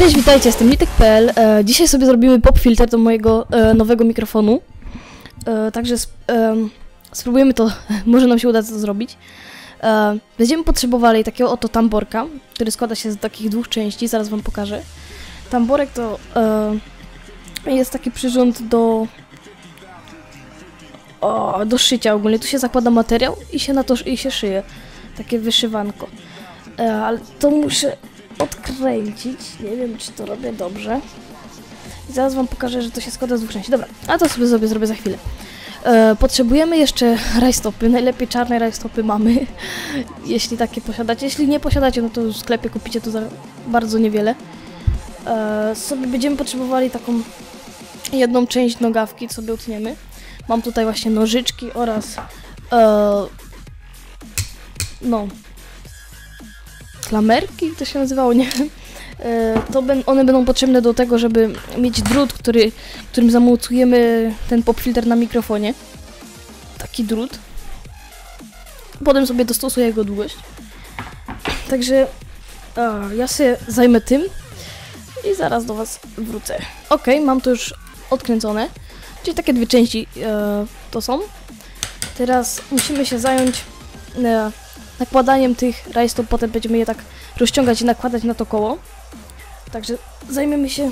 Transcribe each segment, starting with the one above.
Cześć, witajcie, jestem Litek.pl. E, dzisiaj sobie zrobimy pop filter do mojego e, nowego mikrofonu. E, także em, spróbujemy to, może nam się uda to zrobić. E, będziemy potrzebowali takiego oto tamborka, który składa się z takich dwóch części, zaraz wam pokażę. Tamborek to e, jest taki przyrząd do o, do szycia ogólnie. Tu się zakłada materiał i się na to i się szyje. Takie wyszywanko. E, ale to muszę odkręcić. Nie wiem, czy to robię dobrze. I zaraz wam pokażę, że to się składa z dwóch części. Dobra, a to sobie zrobię, zrobię za chwilę. E, potrzebujemy jeszcze rajstopy. Najlepiej czarne rajstopy mamy, jeśli takie posiadacie. Jeśli nie posiadacie, no to w sklepie kupicie to za bardzo niewiele. E, sobie będziemy potrzebowali taką jedną część nogawki, co sobie utniemy. Mam tutaj właśnie nożyczki oraz e, no klamerki to się nazywało, nie wiem. To ben, one będą potrzebne do tego, żeby mieć drut, który, którym zamocujemy ten pop filter na mikrofonie. Taki drut. Potem sobie dostosuję jego długość. Także e, ja się zajmę tym i zaraz do Was wrócę. Ok, mam to już odkręcone. Czyli takie dwie części e, to są. Teraz musimy się zająć e, nakładaniem tych rajstop, potem będziemy je tak rozciągać i nakładać na to koło. Także zajmiemy się,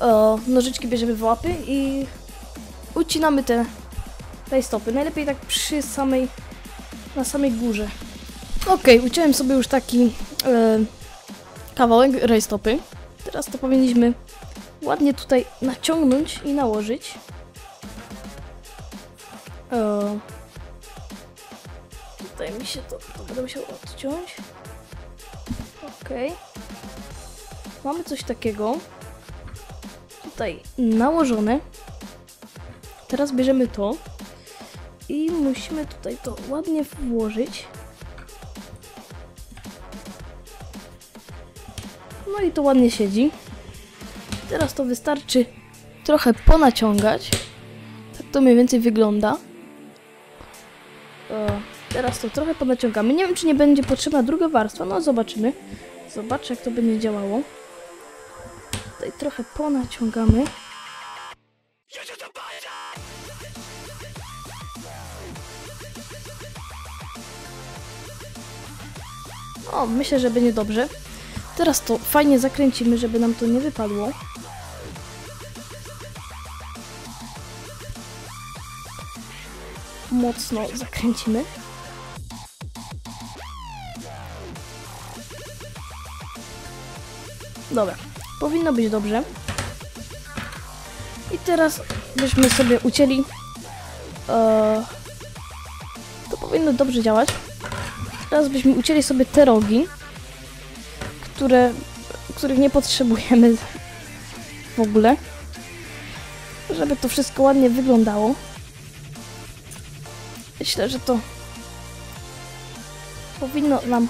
e, nożyczki bierzemy w łapy i ucinamy te rajstopy. Najlepiej tak przy samej, na samej górze. Ok, uciąłem sobie już taki e, kawałek rajstopy. Teraz to powinniśmy ładnie tutaj naciągnąć i nałożyć. E, tutaj mi się to, to będę musiał odciąć. Okej. Mamy coś takiego. Tutaj nałożone. Teraz bierzemy to i musimy tutaj to ładnie włożyć. No i to ładnie siedzi. Teraz to wystarczy trochę ponaciągać. Tak to mniej więcej wygląda. E, teraz to trochę ponaciągamy. Nie wiem, czy nie będzie potrzebna druga warstwa. No, zobaczymy. Zobaczę, jak to będzie działało. Tutaj trochę ponaciągamy. O, myślę, że będzie dobrze. Teraz to fajnie zakręcimy, żeby nam to nie wypadło. Mocno zakręcimy. Dobra, powinno być dobrze. I teraz byśmy sobie ucięli. Eee, to powinno dobrze działać. Teraz byśmy ucięli sobie te rogi które, których nie potrzebujemy w ogóle, żeby to wszystko ładnie wyglądało. Myślę, że to powinno nam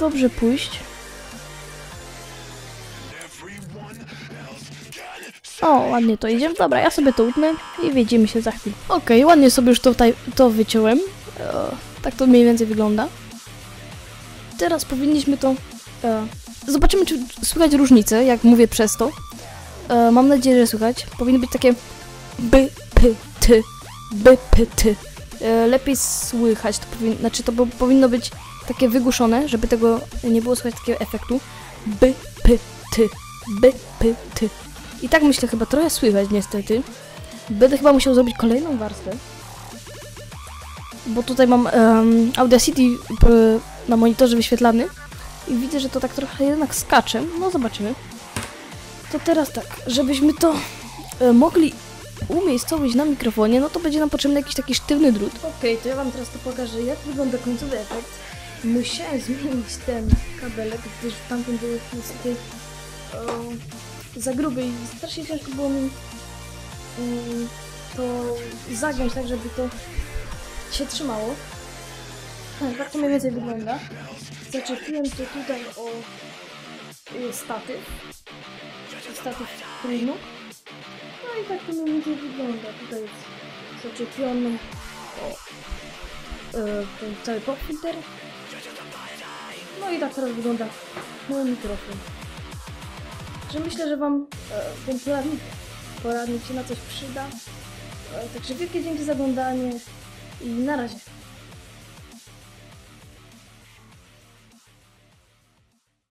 dobrze pójść. O, ładnie to idzie. Dobra, ja sobie to utnę i widzimy się za chwilę. Okej, ładnie sobie już tutaj to wyciąłem. E, tak to mniej więcej wygląda. Teraz powinniśmy to Zobaczymy, czy słychać różnice, jak mówię przez to. E, Mam nadzieję, że słychać. Powinny być takie by, py, ty, by, py, ty. E, Lepiej słychać, to powinno, znaczy to po- powinno być takie wygłuszone, żeby tego nie było słychać takiego efektu. By, py, ty, by, py, ty. I tak myślę chyba trochę słychać niestety. Będę chyba musiał zrobić kolejną warstwę. Bo tutaj mam um, Audacity na monitorze wyświetlany. I widzę, że to tak trochę jednak skacze. No zobaczymy. To teraz tak, żebyśmy to e, mogli umiejscowić na mikrofonie, no to będzie nam potrzebny jakiś taki sztywny drut. Okej, to ja wam teraz to pokażę, jak wygląda końcowy efekt. Musiałem zmienić ten kabelek, gdyż w tamtym był niestety za gruby i strasznie ciężko było mi mm, to zagiąć tak, żeby to się trzymało. Tak to mniej więcej wygląda. Zaczepiłem to tutaj o y, statyw. Statyw. No i tak to mniej wygląda. Tutaj jest zaczepiony o ten cały filter. No i tak teraz wygląda mój mikrofon. Że myślę, że Wam e, ten poradnik, poradnik się na coś przyda. E, także wielkie dzięki za oglądanie i na razie.